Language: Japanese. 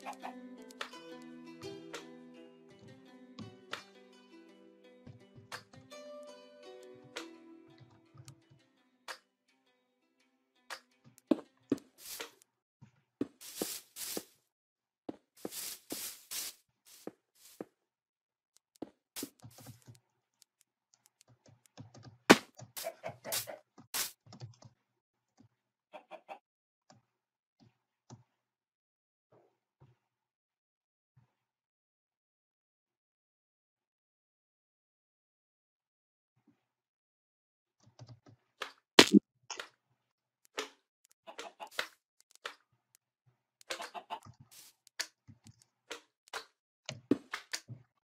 うん。